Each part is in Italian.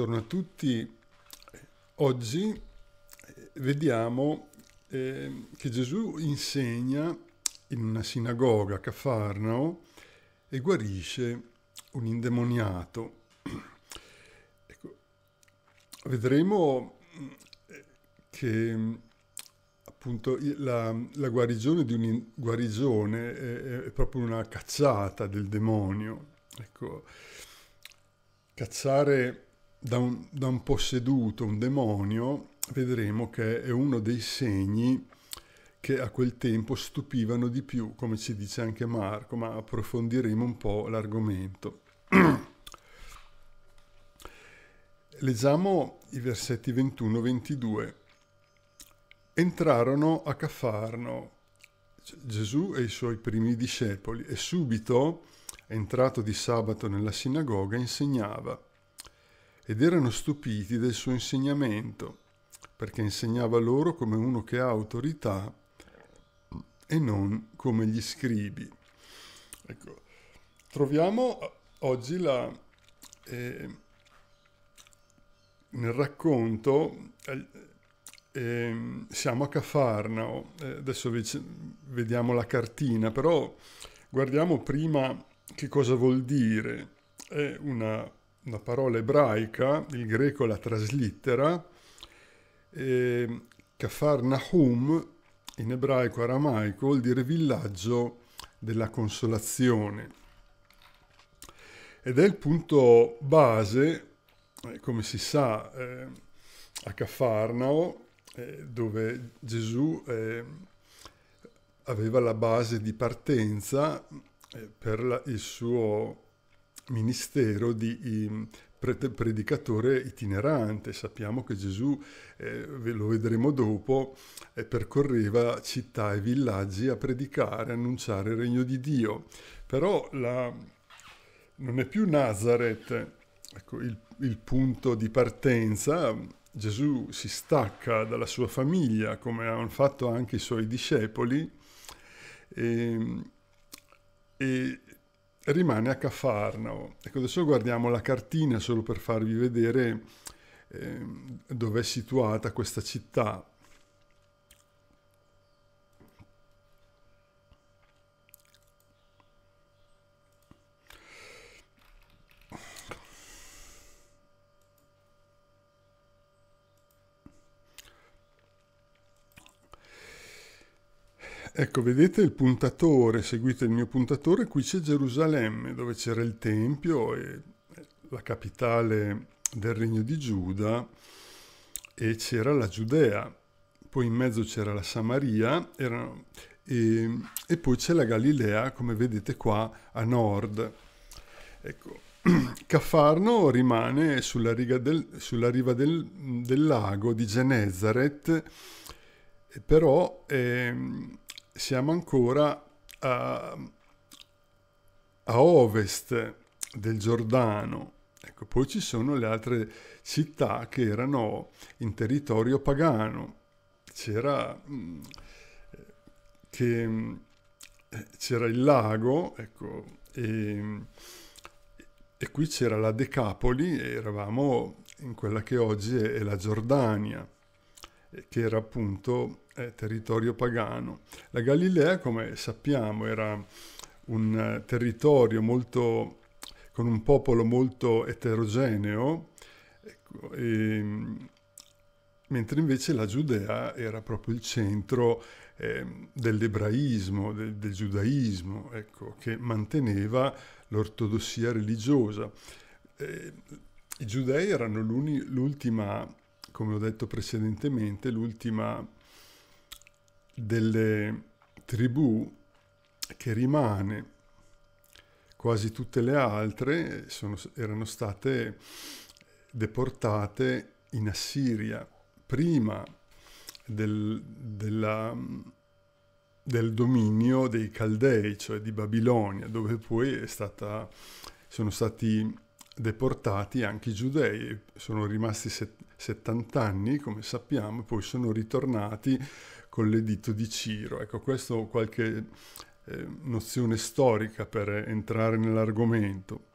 Buongiorno a tutti. Oggi eh, vediamo eh, che Gesù insegna in una sinagoga a Cafarnao e guarisce un indemoniato. Ecco, vedremo eh, che appunto la, la guarigione di un guarigione è, è, proprio una cacciata del demonio. Ecco, cacciare da un, da un posseduto un demonio vedremo che è uno dei segni che a quel tempo stupivano di più, come ci dice anche Marco, ma approfondiremo un po' l'argomento. Leggiamo i versetti 21-22. Entrarono a Cafarno Gesù e i suoi primi discepoli e subito, entrato di sabato nella sinagoga, insegnava ed erano stupiti del suo insegnamento, perché insegnava loro come uno che ha autorità e non come gli scribi. Ecco, troviamo oggi la, eh, nel racconto, eh, eh, siamo a Cafarnao, eh, adesso vediamo la cartina, però guardiamo prima che cosa vuol dire. È una una parola ebraica, il greco la traslittera, e Kafar Nahum, in ebraico aramaico, vuol dire villaggio della consolazione. Ed è il punto base, eh, come si sa, eh, a Cafarnao, eh, dove Gesù eh, aveva la base di partenza eh, per la, il suo ministero di predicatore itinerante. Sappiamo che Gesù, eh, lo vedremo dopo, eh, percorreva città e villaggi a predicare, annunciare il regno di Dio. Però la, non è più Nazareth ecco, il, il, punto di partenza. Gesù si stacca dalla sua famiglia, come hanno fatto anche i suoi discepoli, e, e rimane a Cafarnao. Ecco, adesso guardiamo la cartina solo per farvi vedere eh, dove è situata questa città. Ecco, vedete il puntatore, seguite il mio puntatore, qui c'è Gerusalemme, dove c'era il Tempio e la capitale del regno di Giuda e c'era la Giudea, poi in mezzo c'era la Samaria erano, e, e, poi c'è la Galilea, come vedete qua a nord. Ecco, Caffarno rimane sulla, del, sulla riva del, del, lago di Genezaret, però eh, siamo ancora a, a ovest del Giordano. Ecco, poi ci sono le altre città che erano in territorio pagano. C'era, mm, che, mm, c'era il lago, ecco, e, e qui c'era la Decapoli, eravamo in quella che oggi è la Giordania che era appunto eh, territorio pagano. La Galilea, come sappiamo, era un eh, territorio molto, con un popolo molto eterogeneo, ecco, e, mentre invece la Giudea era proprio il centro eh, dell'ebraismo, del, del giudaismo, ecco, che manteneva l'ortodossia religiosa. Eh, I giudei erano l'ultima come ho detto precedentemente, l'ultima delle tribù che rimane. Quasi tutte le altre sono, erano state deportate in Assiria prima del, della, del dominio dei Caldei, cioè di Babilonia, dove poi stata, sono stati deportati anche i giudei, sono rimasti 70 anni, come sappiamo, poi sono ritornati con l'editto di Ciro. Ecco, questo qualche eh, nozione storica per entrare nell'argomento.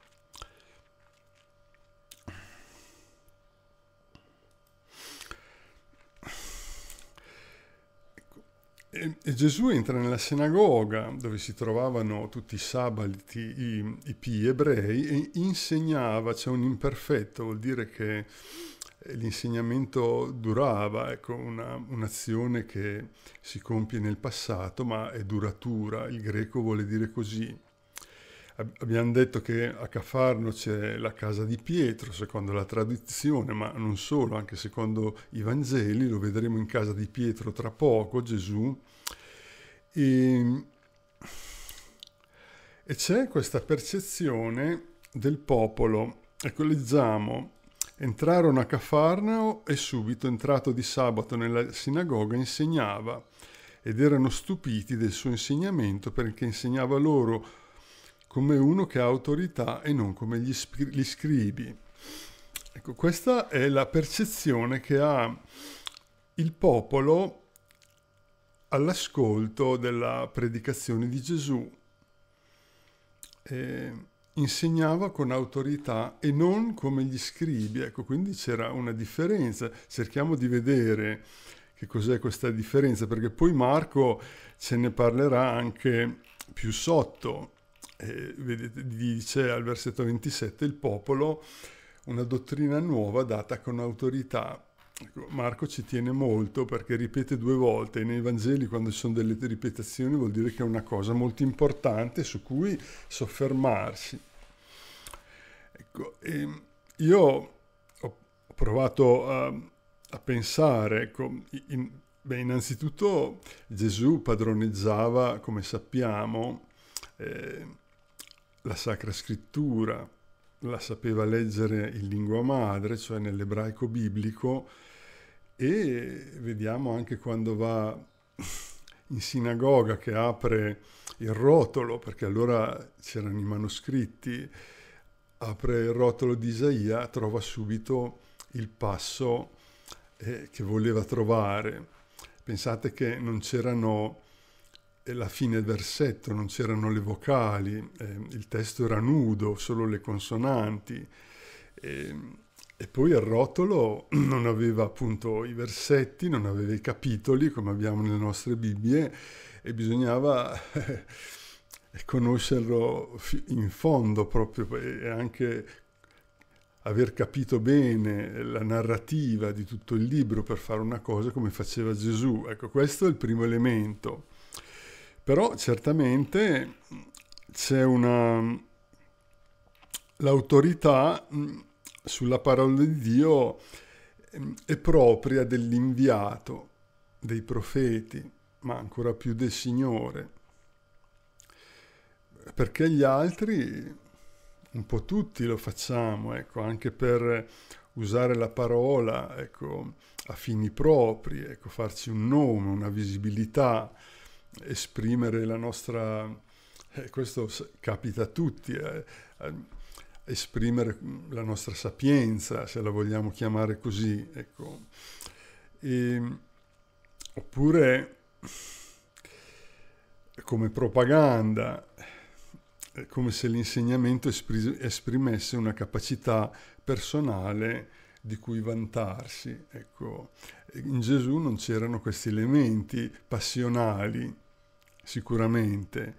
E Gesù entra nella sinagoga dove si trovavano tutti i sabati, i, i pi ebrei, e insegnava, c'è cioè un imperfetto, vuol dire che l'insegnamento durava, ecco, una, un'azione che si compie nel passato ma è duratura, il greco vuole dire così. Abbiamo detto che a Cafarno c'è la casa di Pietro, secondo la tradizione, ma non solo, anche secondo i Vangeli, lo vedremo in casa di Pietro tra poco, Gesù. E, e c'è questa percezione del popolo. Ecco, leggiamo, entrarono a Cafarnao e subito, entrato di sabato nella sinagoga, insegnava ed erano stupiti del suo insegnamento perché insegnava loro come uno che ha autorità e non come gli, gli scribi. Ecco, questa è la percezione che ha il popolo all'ascolto della predicazione di Gesù. E insegnava con autorità e non come gli scribi. Ecco, quindi c'era una differenza. Cerchiamo di vedere che cos'è questa differenza, perché poi Marco ce ne parlerà anche più sotto eh, vedete, dice al versetto 27 il popolo una dottrina nuova data con autorità. Ecco, Marco ci tiene molto perché ripete due volte nei Vangeli quando ci sono delle ripetizioni vuol dire che è una cosa molto importante su cui soffermarsi. Ecco, io ho provato a, a pensare, ecco, in, beh, innanzitutto Gesù padroneggiava, come sappiamo, eh, la Sacra Scrittura, la sapeva leggere in lingua madre, cioè nell'ebraico biblico, e vediamo anche quando va in sinagoga che apre il rotolo, perché allora c'erano i manoscritti, apre il rotolo di Isaia, trova subito il passo eh, che voleva trovare. Pensate che non c'erano la fine del versetto, non c'erano le vocali, eh, il testo era nudo, solo le consonanti. E, poi il rotolo non aveva appunto i versetti, non aveva i capitoli come abbiamo nelle nostre Bibbie e bisognava eh, conoscerlo in fondo proprio e anche aver capito bene la narrativa di tutto il libro per fare una cosa come faceva Gesù. Ecco, questo è il primo elemento. Però certamente c'è una... l'autorità sulla parola di Dio è propria dell'inviato, dei profeti, ma ancora più del Signore. Perché gli altri, un po' tutti lo facciamo, ecco, anche per usare la parola ecco, a fini propri, ecco, farci un nome, una visibilità, esprimere la nostra, eh, questo capita a tutti, eh, esprimere la nostra sapienza, se la vogliamo chiamare così, ecco. E, oppure come propaganda, come se l'insegnamento esprimesse una capacità personale di cui vantarsi. Ecco, in Gesù non c'erano questi elementi passionali, sicuramente,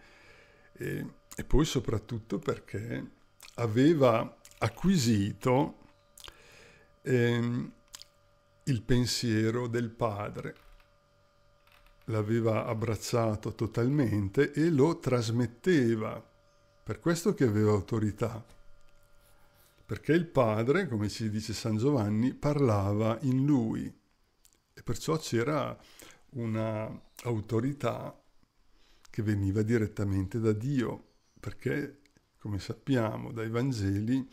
e, e poi soprattutto perché aveva acquisito eh, il pensiero del padre, l'aveva abbracciato totalmente e lo trasmetteva, per questo che aveva autorità, perché il padre, come ci dice San Giovanni, parlava in lui. E perciò c'era una autorità che veniva direttamente da Dio, perché, come sappiamo dai Vangeli,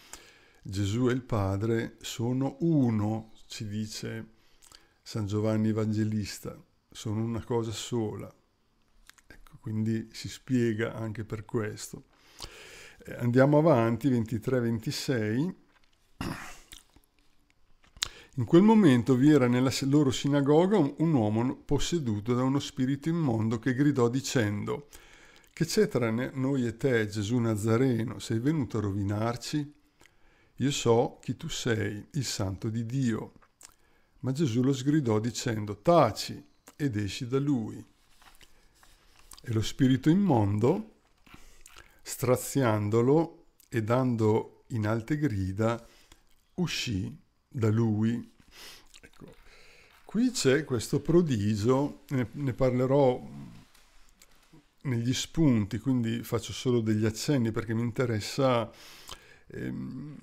Gesù e il Padre sono uno, ci dice San Giovanni Evangelista, sono una cosa sola. Ecco, quindi si spiega anche per questo. Eh, andiamo avanti, 23-26. In quel momento vi era nella loro sinagoga un uomo posseduto da uno spirito immondo che gridò dicendo Che c'è tra noi e te, Gesù Nazareno? Sei venuto a rovinarci? Io so chi tu sei, il santo di Dio. Ma Gesù lo sgridò dicendo Taci ed esci da lui. E lo spirito immondo, straziandolo e dando in alte grida, uscì da lui. Ecco, qui c'è questo prodigio, ne, ne parlerò negli spunti, quindi faccio solo degli accenni perché mi interessa ehm,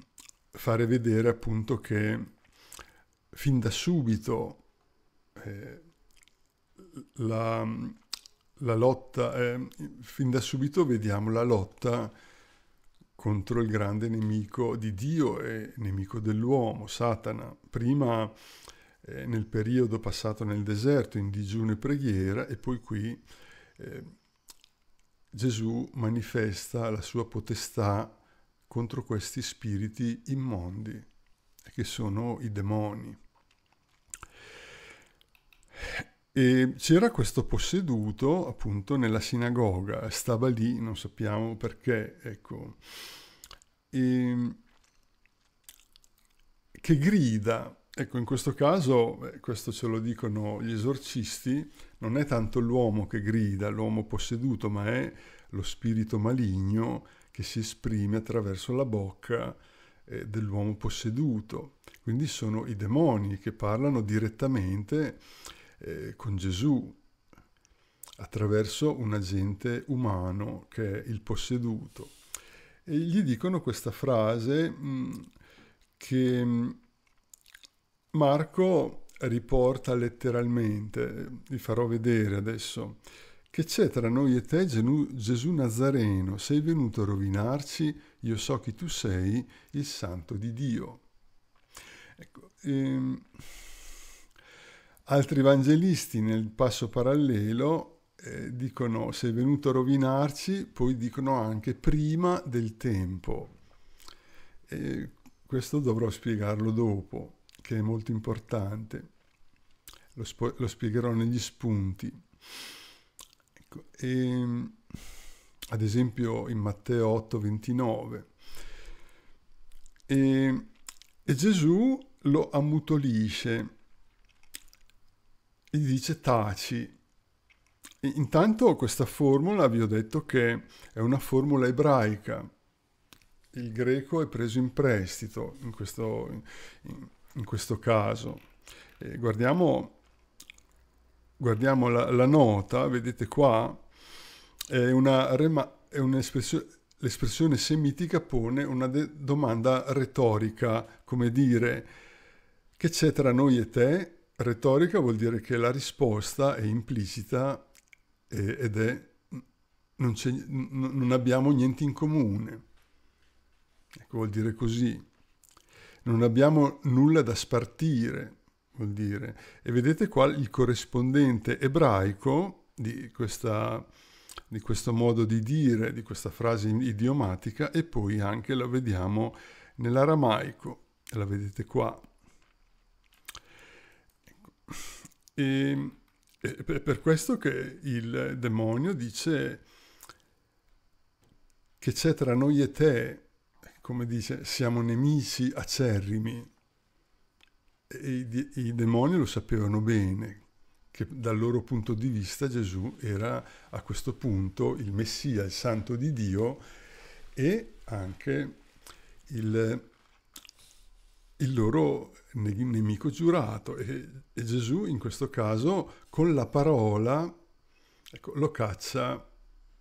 fare vedere appunto che fin da subito eh, la, la lotta, eh, fin da subito vediamo la lotta contro il grande nemico di Dio e nemico dell'uomo, Satana. Prima eh, nel periodo passato nel deserto in digiuno e preghiera e poi qui eh, Gesù manifesta la sua potestà contro questi spiriti immondi, che sono i demoni. E c'era questo posseduto appunto nella sinagoga, stava lì, non sappiamo perché, ecco, e, che grida. Ecco, in questo caso, questo ce lo dicono gli esorcisti, non è tanto l'uomo che grida, l'uomo posseduto, ma è lo spirito maligno che si esprime attraverso la bocca eh, dell'uomo posseduto. Quindi sono i demoni che parlano direttamente eh, con Gesù attraverso un agente umano che è il posseduto. E gli dicono questa frase mh, mm, che mm, Marco riporta letteralmente, vi farò vedere adesso, che c'è tra noi e te Gesù Nazareno, sei venuto a rovinarci, io so chi tu sei, il santo di Dio. Ecco, ehm, Altri evangelisti nel passo parallelo eh, dicono sei venuto a rovinarci, poi dicono anche prima del tempo. E questo dovrò spiegarlo dopo, che è molto importante. Lo, spo- lo spiegherò negli spunti. Ecco, e, ad esempio in Matteo 8, 29. E, e Gesù lo ammutolisce gli dice taci. Intanto questa formula vi ho detto che è una formula ebraica. Il greco è preso in prestito in questo, in, in questo caso. E guardiamo, guardiamo la, la, nota, vedete qua, è una rema, è l'espressione semitica pone una domanda retorica, come dire, che c'è tra noi e te? Retorica vuol dire che la risposta è implicita ed è non, non, abbiamo niente in comune. Ecco, vuol dire così. Non abbiamo nulla da spartire, vuol dire. E vedete qua il corrispondente ebraico di, questa, di questo modo di dire, di questa frase idiomatica, e poi anche la vediamo nell'aramaico. La vedete qua. E, è per questo che il demonio dice che c'è tra noi e te, come dice, siamo nemici acerrimi. E i, i demoni lo sapevano bene, che dal loro punto di vista Gesù era a questo punto il Messia, il Santo di Dio e anche il, il loro nemico giurato e, e, Gesù in questo caso con la parola ecco, lo caccia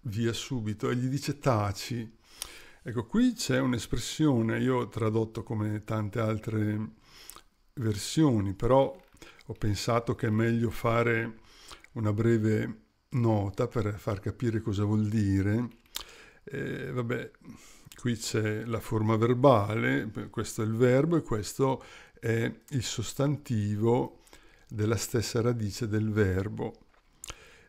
via subito e gli dice taci. Ecco, qui c'è un'espressione, io ho tradotto come tante altre versioni, però ho pensato che è meglio fare una breve nota per far capire cosa vuol dire. E, vabbè, qui c'è la forma verbale, questo è il verbo e questo è il sostantivo della stessa radice del verbo.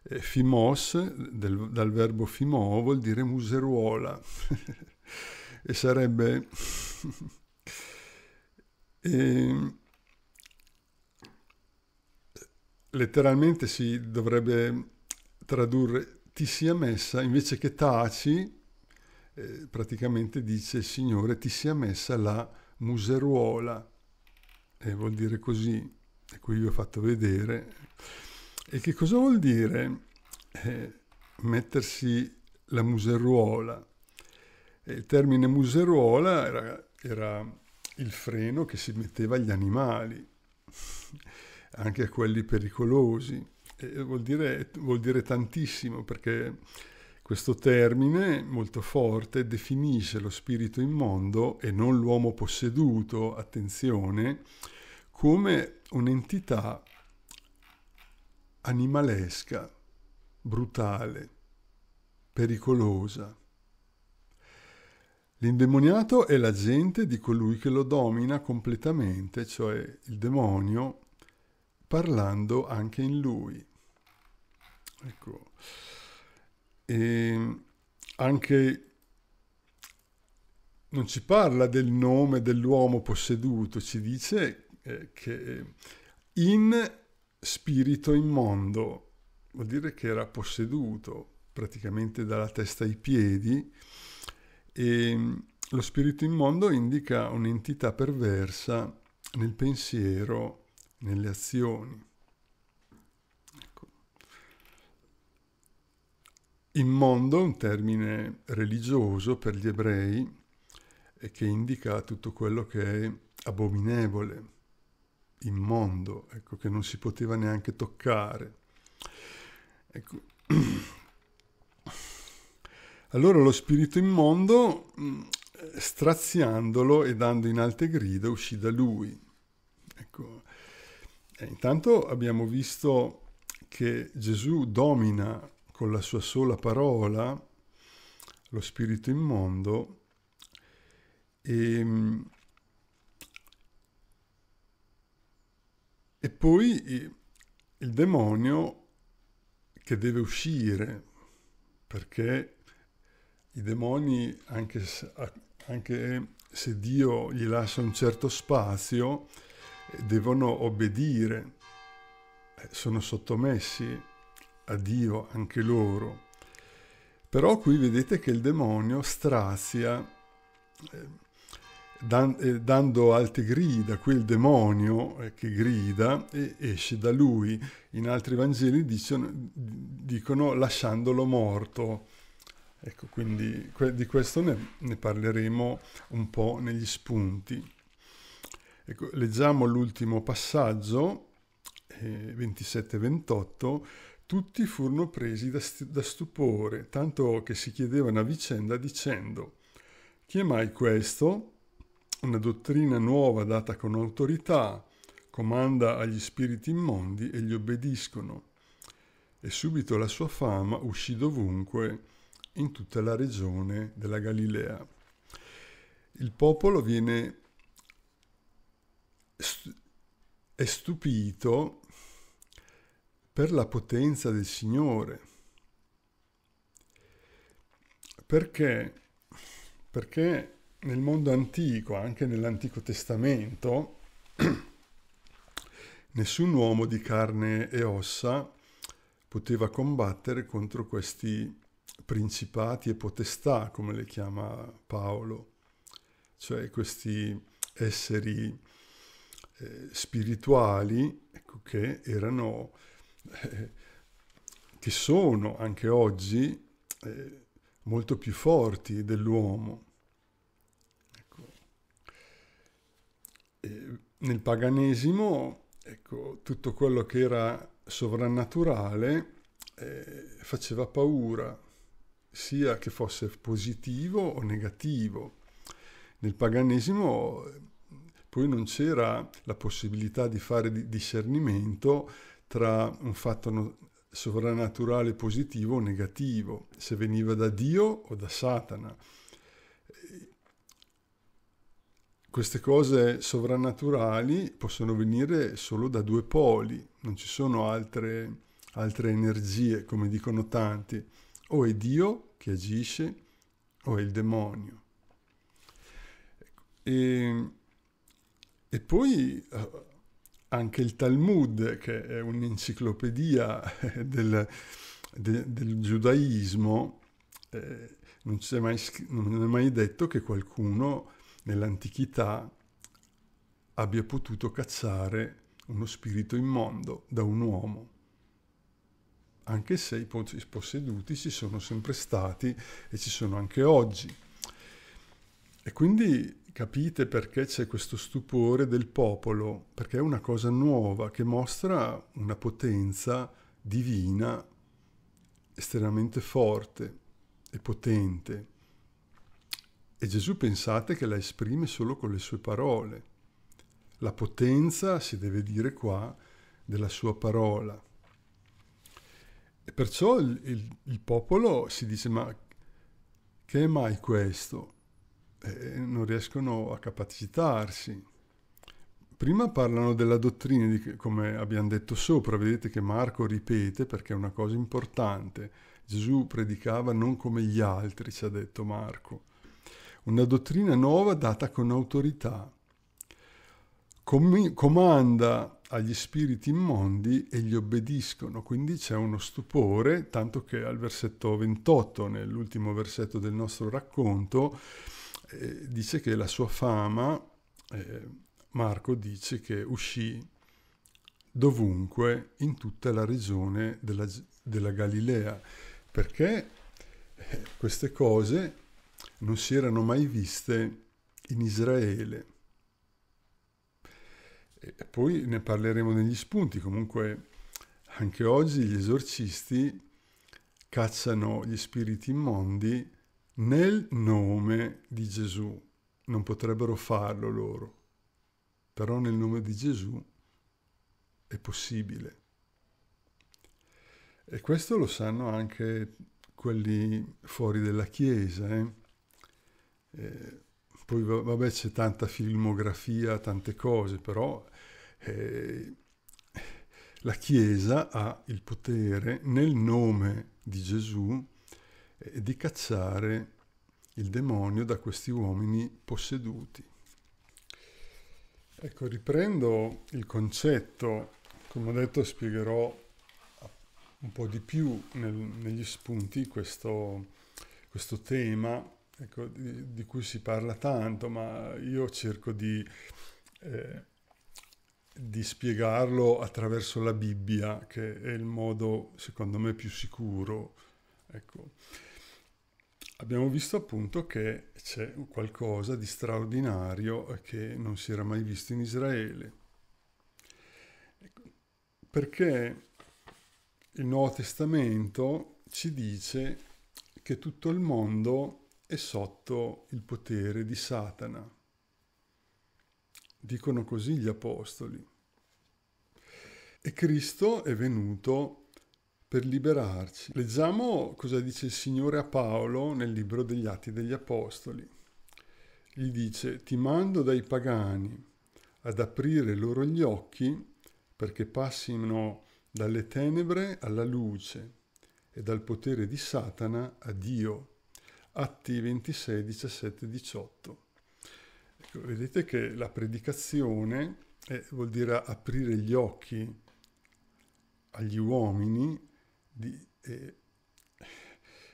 Fimos, del, dal verbo fimo, vuol dire museruola e sarebbe... e, letteralmente si dovrebbe tradurre ti sia messa, invece che taci, eh, praticamente dice il Signore ti sia messa la museruola e vuol dire così, e qui vi ho fatto vedere. E che cosa vuol dire? Eh, mettersi la museruola. Il termine museruola era, era il freno che si metteva agli animali, anche a quelli pericolosi. Vuol, dire, vuol dire tantissimo perché questo termine molto forte definisce lo spirito immondo e non l'uomo posseduto, attenzione, come un'entità animalesca, brutale, pericolosa. L'indemoniato è l'agente di colui che lo domina completamente, cioè il demonio, parlando anche in lui. Ecco. E anche non ci parla del nome dell'uomo posseduto, ci dice eh, che in spirito immondo vuol dire che era posseduto praticamente dalla testa ai piedi e lo spirito immondo indica un'entità perversa nel pensiero, nelle azioni. Immondo è un termine religioso per gli ebrei che indica tutto quello che è abominevole, immondo, ecco, che non si poteva neanche toccare. Ecco. Allora lo spirito immondo, mm, straziandolo e dando in alte grida, uscì da lui. Ecco. E intanto abbiamo visto che Gesù domina con la sua sola parola lo spirito immondo e, e poi il demonio che deve uscire perché i demoni anche se, anche se Dio gli lascia un certo spazio devono obbedire sono sottomessi a Dio anche loro. Però qui vedete che il demonio strazia eh, eh, dando alte grida, qui il demonio eh, che grida esce da lui. In altri Vangeli dicono, dicono lasciandolo morto. Ecco, quindi di questo ne, ne, parleremo un po' negli spunti. Ecco, leggiamo l'ultimo passaggio, eh, 27-28 tutti furono presi da, da stupore, tanto che si chiedevano a vicenda dicendo chi è mai questo? Una dottrina nuova data con autorità, comanda agli spiriti immondi e gli obbediscono. E subito la sua fama uscì dovunque, in tutta la regione della Galilea. Il popolo viene è stupito per la potenza del Signore. Perché? Perché nel mondo antico, anche nell'Antico Testamento, nessun uomo di carne e ossa poteva combattere contro questi principati e potestà, come le chiama Paolo, cioè questi esseri eh, spirituali ecco, che erano che sono anche oggi eh, molto più forti dell'uomo. Ecco. nel paganesimo, ecco, tutto quello che era sovrannaturale eh, faceva paura, sia che fosse positivo o negativo. Nel paganesimo poi non c'era la possibilità di fare discernimento tra un fatto sovrannaturale positivo o negativo, se veniva da Dio o da Satana. Queste cose sovrannaturali possono venire solo da due poli, non ci sono altre, altre energie, come dicono tanti. O è Dio che agisce o è il demonio. E, e poi eh, anche il Talmud, che è un'enciclopedia del, de, del giudaismo, eh, non, mai, non è mai detto che qualcuno nell'antichità abbia potuto cacciare uno spirito immondo da un uomo. Anche se i posseduti ci sono sempre stati e ci sono anche oggi. E quindi capite perché c'è questo stupore del popolo, perché è una cosa nuova che mostra una potenza divina estremamente forte e potente. E Gesù pensate che la esprime solo con le sue parole. La potenza, si deve dire qua, della sua parola. E perciò il, il, il popolo si dice, ma che è mai questo? E non riescono a capacitarsi. Prima parlano della dottrina, di, come abbiamo detto sopra, vedete che Marco ripete perché è una cosa importante. Gesù predicava non come gli altri, ci ha detto Marco. Una dottrina nuova data con autorità. Com- comanda agli spiriti immondi e gli obbediscono. Quindi c'è uno stupore, tanto che al versetto 28, nell'ultimo versetto del nostro racconto, eh, dice che la sua fama... Eh, Marco dice che uscì dovunque in tutta la regione della, della Galilea, perché eh, queste cose non si erano mai viste in Israele. E poi ne parleremo negli spunti, comunque anche oggi gli esorcisti cacciano gli spiriti immondi nel nome di Gesù, non potrebbero farlo loro però nel nome di Gesù è possibile. E questo lo sanno anche quelli fuori dalla Chiesa. Eh? Eh, poi vabbè c'è tanta filmografia, tante cose, però eh, la Chiesa ha il potere nel nome di Gesù eh, di cacciare il demonio da questi uomini posseduti. Ecco, riprendo il concetto, come ho detto spiegherò un po' di più nel, negli spunti questo, questo tema ecco, di, di, cui si parla tanto, ma io cerco di, eh, di spiegarlo attraverso la Bibbia, che è il modo secondo me più sicuro. Ecco abbiamo visto appunto che c'è qualcosa di straordinario che non si era mai visto in Israele. Perché il Nuovo Testamento ci dice che tutto il mondo è sotto il potere di Satana. Dicono così gli Apostoli. E Cristo è venuto per liberarci. Leggiamo cosa dice il Signore a Paolo nel libro degli Atti degli Apostoli. Gli dice, ti mando dai pagani ad aprire loro gli occhi perché passino dalle tenebre alla luce e dal potere di Satana a Dio. Atti 26, 17, 18. Ecco, vedete che la predicazione è, vuol dire aprire gli occhi agli uomini di, e,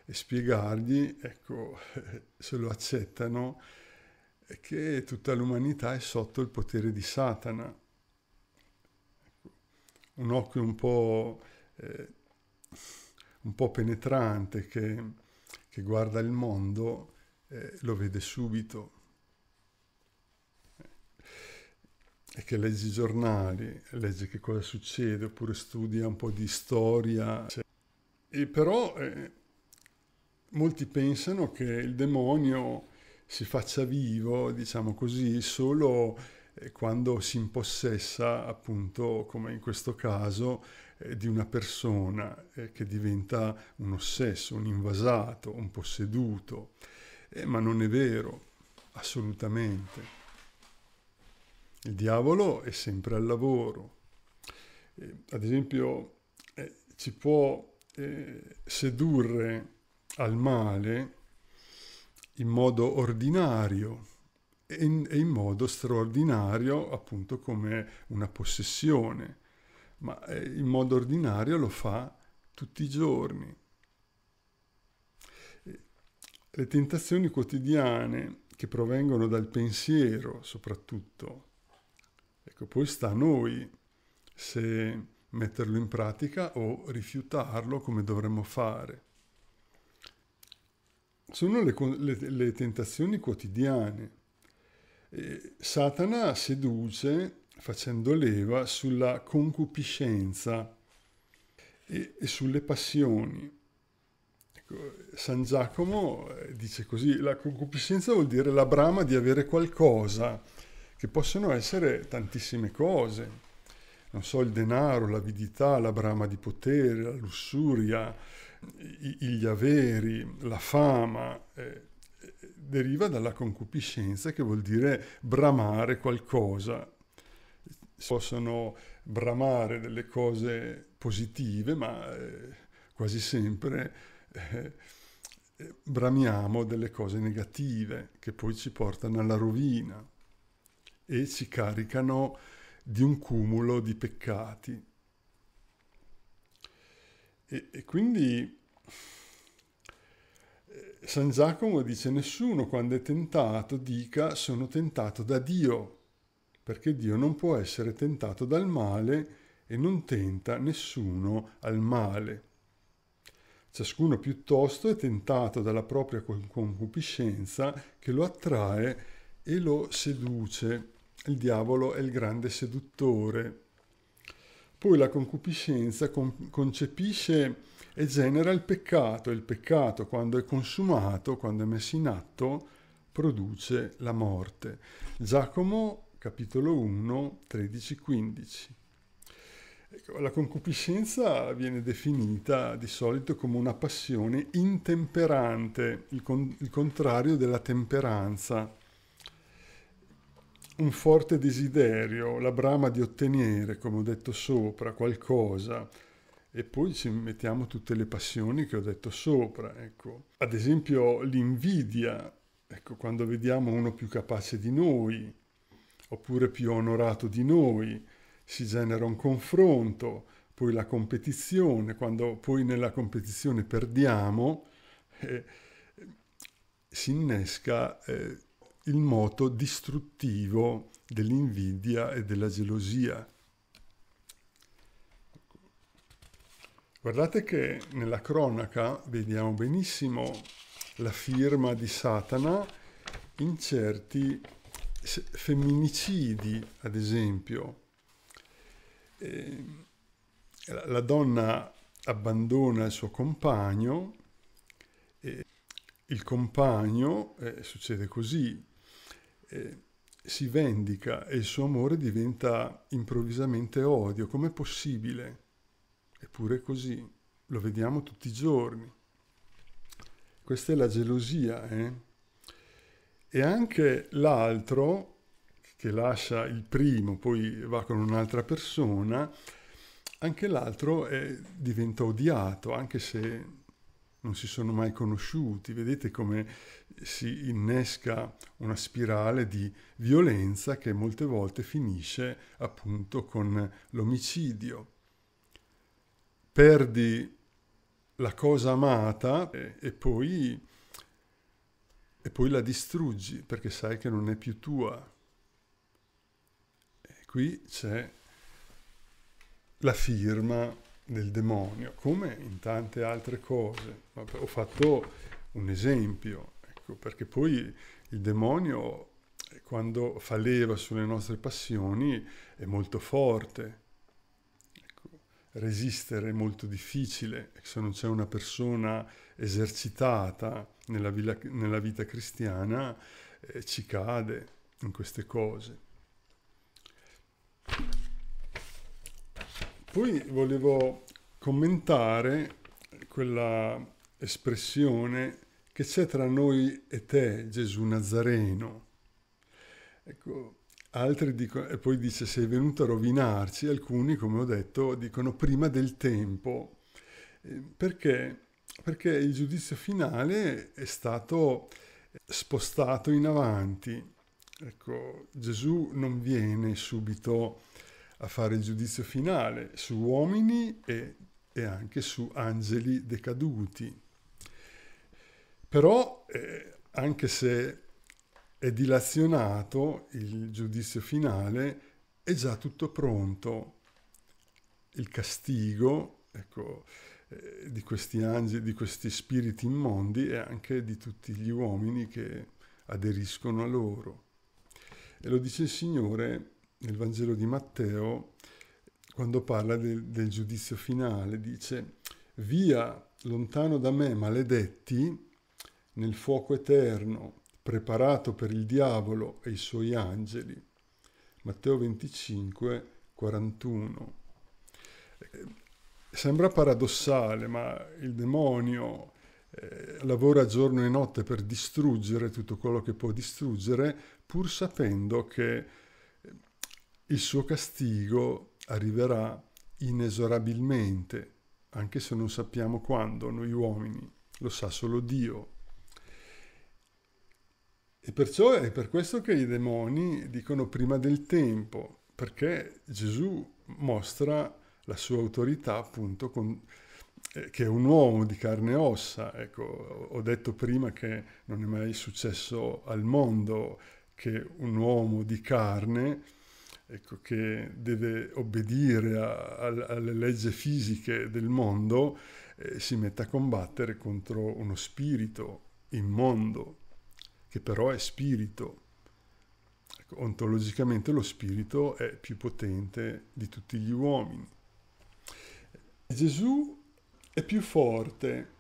e spiegargli, ecco, se lo accettano, che tutta l'umanità è sotto il potere di Satana. Ecco, un occhio un po', eh, un po penetrante che, che, guarda il mondo eh, lo vede subito. e che legge i giornali, legge che cosa succede, oppure studia un po' di storia. Cioè, e però eh, molti pensano che il demonio si faccia vivo, diciamo così, solo eh, quando si impossessa, appunto, come in questo caso, eh, di una persona eh, che diventa un ossesso, un invasato, un posseduto. Eh, ma non è vero, assolutamente. Il diavolo è sempre al lavoro. Eh, ad esempio, ci può eh, sedurre al male in modo ordinario e in, modo straordinario appunto come una possessione, ma eh, in modo ordinario lo fa tutti i giorni. Le tentazioni quotidiane che provengono dal pensiero soprattutto, ecco poi sta a noi se metterlo in pratica o rifiutarlo come dovremmo fare. Sono le, le, le tentazioni quotidiane. Satana seduce facendo leva sulla concupiscenza e, e sulle passioni. Ecco, San Giacomo eh, dice così, la concupiscenza vuol dire la brama di avere qualcosa, che possono essere tantissime cose, non so, il denaro, l'avidità, la brama di potere, la lussuria, gli averi, la fama, eh, deriva dalla concupiscenza che vuol dire bramare qualcosa. Si possono bramare delle cose positive, ma eh, quasi sempre eh, bramiamo delle cose negative che poi ci portano alla rovina e ci caricano di un cumulo di peccati. E, e quindi eh, San Giacomo dice nessuno quando è tentato dica sono tentato da Dio, perché Dio non può essere tentato dal male e non tenta nessuno al male. Ciascuno piuttosto è tentato dalla propria concupiscenza che lo attrae e lo seduce il diavolo è il grande seduttore. Poi la concupiscenza concepisce e genera il peccato. Il peccato, quando è consumato, quando è messo in atto, produce la morte. Giacomo, capitolo 1, 13-15. Ecco, la concupiscenza viene definita di solito come una passione intemperante, il, con- il contrario della temperanza un forte desiderio, la brama di ottenere, come ho detto sopra, qualcosa, e poi ci mettiamo tutte le passioni che ho detto sopra. Ecco. Ad esempio l'invidia, ecco, quando vediamo uno più capace di noi, oppure più onorato di noi, si genera un confronto, poi la competizione, quando poi nella competizione perdiamo, eh, si innesca eh, il moto distruttivo dell'invidia e della gelosia. Guardate che nella cronaca vediamo benissimo la firma di Satana in certi femminicidi, ad esempio. La donna abbandona il suo compagno e il compagno, eh, succede così, eh, si vendica e il suo amore diventa improvvisamente odio. Com'è possibile? Eppure è così, lo vediamo tutti i giorni. Questa è la gelosia. Eh? E anche l'altro, che lascia il primo, poi va con un'altra persona, anche l'altro è, diventa odiato, anche se non si sono mai conosciuti. Vedete come si innesca una spirale di violenza che molte volte finisce appunto con l'omicidio. Perdi la cosa amata e, e, poi, e poi la distruggi perché sai che non è più tua. E qui c'è la firma del demonio, come in tante altre cose. Ho fatto un esempio, ecco, perché poi il demonio, quando fa leva sulle nostre passioni, è molto forte. Resistere è molto difficile se non c'è una persona esercitata nella, vita, nella vita cristiana, eh, ci cade in queste cose. Poi volevo commentare quella espressione che c'è tra noi e te, Gesù Nazareno. Ecco, altri dicono, e poi dice sei venuto a rovinarci, alcuni, come ho detto, dicono prima del tempo. Eh, perché? Perché il giudizio finale è stato spostato in avanti. Ecco, Gesù non viene subito a fare il giudizio finale su uomini e, e anche su angeli decaduti. Però, eh, anche se è dilazionato il giudizio finale, è già tutto pronto. il castigo ecco, eh, di questi angeli, di questi spiriti immondi e anche di tutti gli uomini che aderiscono a loro. E lo dice il Signore nel Vangelo di Matteo quando parla del, del giudizio finale, dice via lontano da me maledetti nel fuoco eterno preparato per il diavolo e i suoi angeli. Matteo 25, 41. Sembra paradossale, ma il demonio eh, lavora giorno e notte per distruggere tutto quello che può distruggere, pur sapendo che il suo castigo arriverà inesorabilmente, anche se non sappiamo quando, noi uomini, lo sa solo Dio. E perciò è per questo che i demoni dicono prima del tempo, perché Gesù mostra la sua autorità appunto con, eh, che è un uomo di carne e ossa. Ecco, ho detto prima che non è mai successo al mondo che un uomo di carne ecco, che deve obbedire a, a, alle leggi fisiche del mondo, eh, si mette a combattere contro uno spirito immondo, che però è spirito. Ecco, ontologicamente lo spirito è più potente di tutti gli uomini. Gesù è più forte,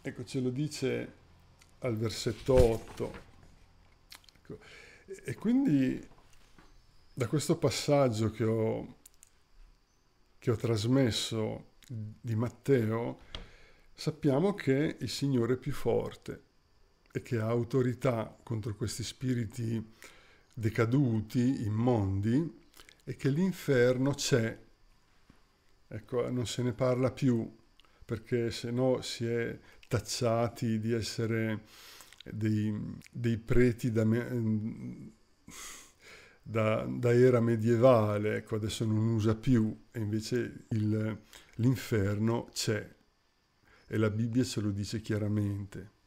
ecco ce lo dice al versetto 8. Ecco, e quindi da questo passaggio che ho, che ho trasmesso di Matteo, sappiamo che il Signore è più forte e che ha autorità contro questi spiriti decaduti, immondi, e che l'inferno c'è. Ecco, non se ne parla più, perché se no si è tacciati di essere dei, dei preti da... Me, da, da, era medievale, ecco, adesso non usa più, e invece l'inferno c'è e la Bibbia ce lo dice chiaramente.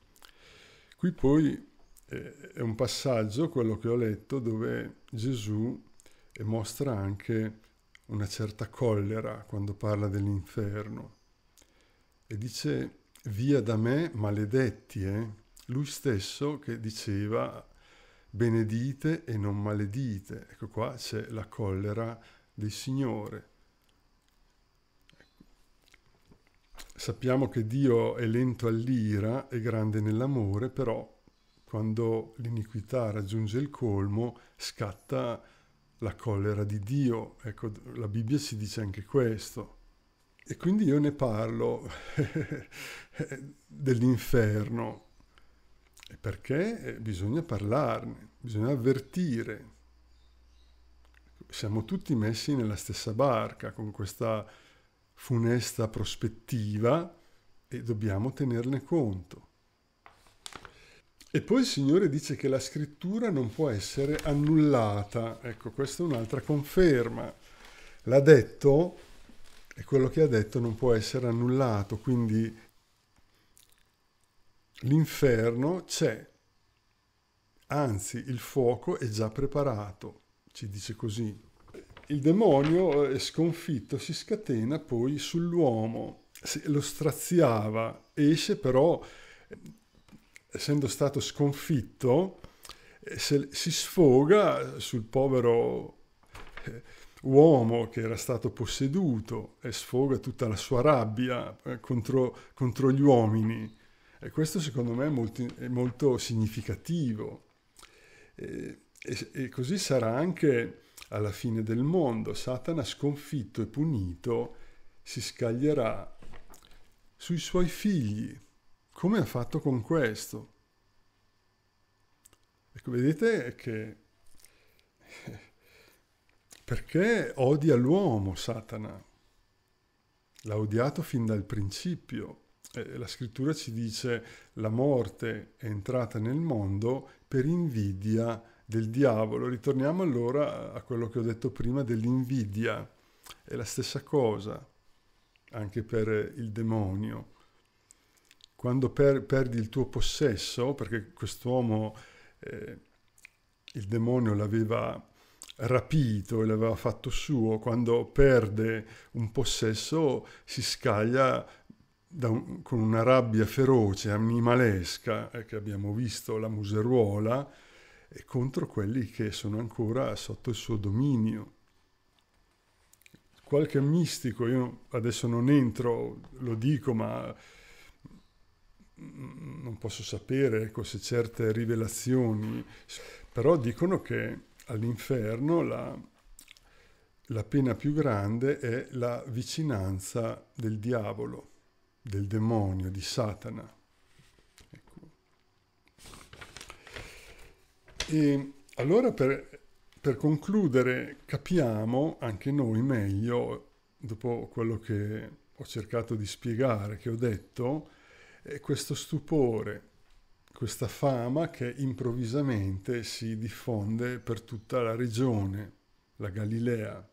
Qui poi eh, è un passaggio, quello che ho letto, dove Gesù mostra anche una certa collera quando parla dell'inferno e dice via da me maledetti, eh? lui stesso che diceva benedite e non maledite. Ecco qua c'è la collera del Signore. Sappiamo che Dio è lento all'ira e grande nell'amore, però quando l'iniquità raggiunge il colmo scatta la collera di Dio. Ecco, la Bibbia ci dice anche questo. E quindi io ne parlo dell'inferno, perché eh, bisogna parlarne, bisogna avvertire. Siamo tutti messi nella stessa barca con questa funesta prospettiva e dobbiamo tenerne conto. E poi il Signore dice che la scrittura non può essere annullata. Ecco, questa è un'altra conferma. L'ha detto e quello che ha detto non può essere annullato, quindi L'inferno c'è, anzi il fuoco è già preparato, ci dice così. Il demonio è sconfitto, si scatena poi sull'uomo, lo straziava, esce però, essendo stato sconfitto, si sfoga sul povero eh, uomo che era stato posseduto e sfoga tutta la sua rabbia eh, contro, contro gli uomini e questo secondo me è molto, è molto significativo. E, e, e così sarà anche alla fine del mondo. Satana sconfitto e punito si scaglierà sui suoi figli, come ha fatto con questo. Ecco, vedete che perché odia l'uomo Satana? L'ha odiato fin dal principio eh, la scrittura ci dice la morte è entrata nel mondo per invidia del diavolo. Ritorniamo allora a quello che ho detto prima dell'invidia. È la stessa cosa anche per il demonio. Quando per, perdi il tuo possesso, perché quest'uomo, eh, il demonio l'aveva rapito e l'aveva fatto suo, quando perde un possesso si scaglia un, con una rabbia feroce, animalesca, eh, che abbiamo visto la museruola, contro quelli che sono ancora sotto il suo dominio. Qualche mistico, io adesso non entro, lo dico, ma non posso sapere ecco, se certe rivelazioni, però dicono che all'inferno la, la pena più grande è la vicinanza del diavolo, del demonio, di Satana. E allora per, per concludere capiamo anche noi meglio, dopo quello che ho cercato di spiegare, che ho detto, questo stupore, questa fama che improvvisamente si diffonde per tutta la regione, la Galilea.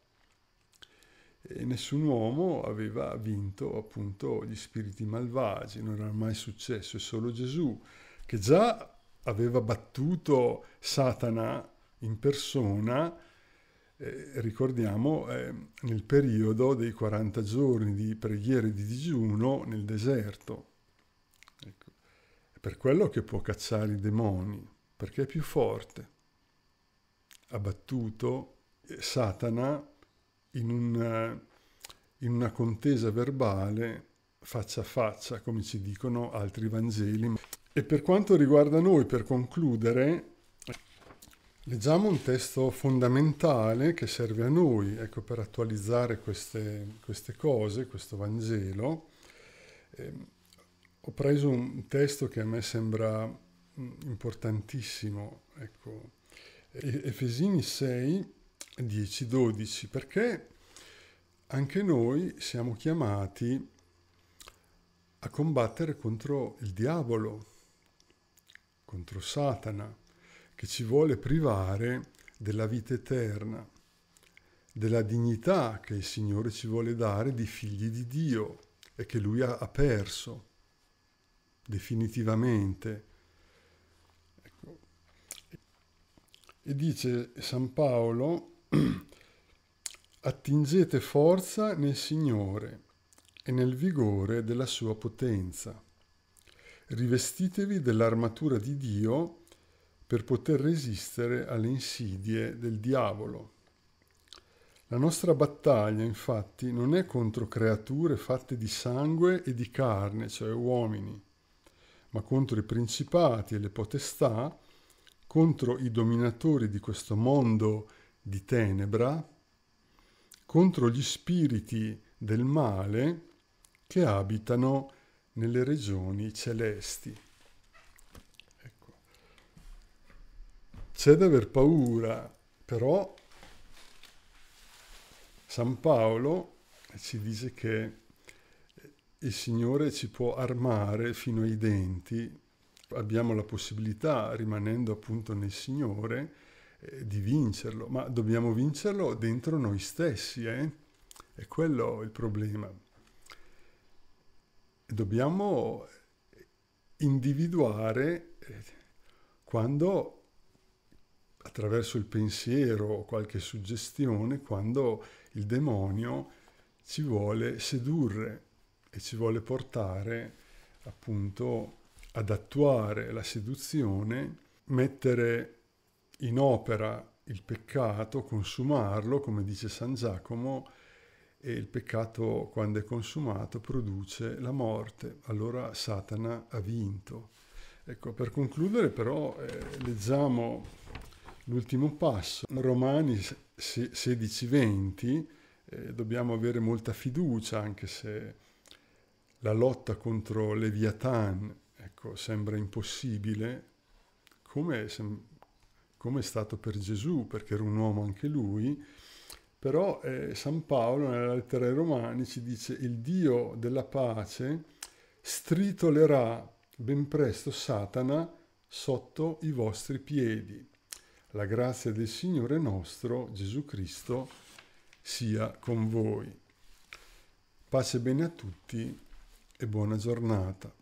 E nessun uomo aveva vinto appunto gli spiriti malvagi, non era mai successo, è solo Gesù che già aveva battuto Satana in persona, eh, ricordiamo, eh, nel periodo dei 40 giorni di preghiera e di digiuno nel deserto per quello che può cacciare i demoni, perché è più forte. Ha battuto eh, Satana in una, in una contesa verbale faccia a faccia, come ci dicono altri Vangeli. E per quanto riguarda noi, per concludere, leggiamo un testo fondamentale che serve a noi, ecco, per attualizzare queste, queste cose, questo Vangelo. Eh, ho preso un testo che a me sembra mm, importantissimo, ecco, Efesini 6, 10, 12, perché anche noi siamo chiamati a combattere contro il diavolo, contro Satana, che ci vuole privare della vita eterna, della dignità che il Signore ci vuole dare di figli di Dio e che Lui ha, perso definitivamente. Ecco. E dice San Paolo, attingete forza nel Signore e nel vigore della sua potenza. Rivestitevi dell'armatura di Dio per poter resistere alle insidie del diavolo. La nostra battaglia, infatti, non è contro creature fatte di sangue e di carne, cioè uomini, ma contro i principati e le potestà, contro i dominatori di questo mondo di tenebra, contro gli spiriti del male che abitano nelle regioni celesti. Ecco. C'è da aver paura, però San Paolo ci dice che il Signore ci può armare fino ai denti, abbiamo la possibilità, rimanendo appunto nel Signore, eh, di vincerlo, ma dobbiamo vincerlo dentro noi stessi, eh? È quello il problema. Dobbiamo individuare eh, quando attraverso il pensiero o qualche suggestione, quando il demonio ci vuole sedurre e ci vuole portare appunto ad attuare la seduzione, mettere in opera il peccato, consumarlo, come dice San Giacomo, e il peccato quando è consumato produce la morte, allora Satana ha vinto. Ecco, per concludere però eh, leggiamo l'ultimo passo, Romani 16-20, eh, dobbiamo avere molta fiducia anche se la lotta contro Leviathan ecco, sembra impossibile, come, come, è stato per Gesù, perché era un uomo anche lui, però eh, San Paolo nella lettera ai Romani ci dice il Dio della pace stritolerà ben presto Satana sotto i vostri piedi. La grazia del Signore nostro Gesù Cristo sia con voi. Pace bene a tutti e buona giornata.